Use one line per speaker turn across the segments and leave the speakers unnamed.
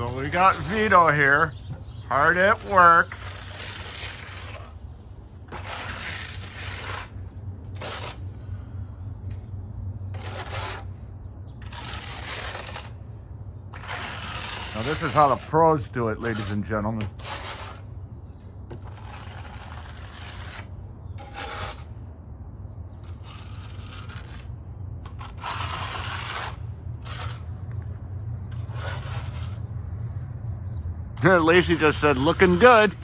So we got Vito here, hard at work. Now this is how the pros do it, ladies and gentlemen. Lacey just said, looking good.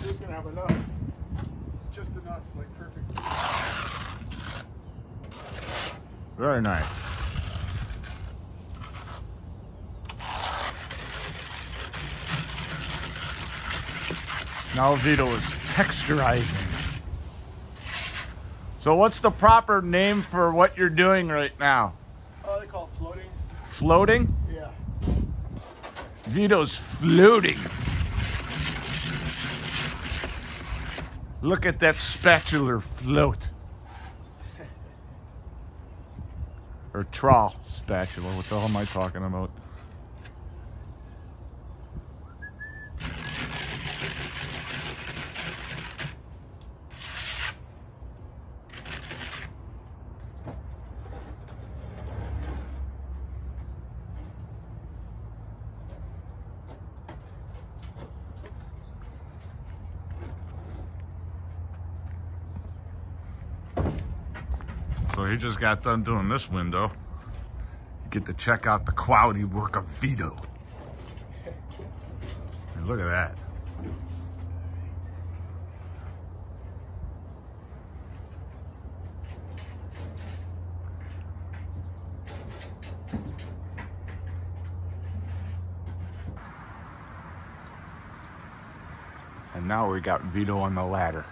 Just gonna
Now Vito is texturizing. So what's the proper name for what you're doing right now?
Oh, they call it floating.
Floating?
Yeah.
Vito's floating. Look at that spatula float. Or trawl spatula. What the hell am I talking about? So he just got done doing this window. You get to check out the quality work of Vito. And look at that. And now we got Vito on the ladder.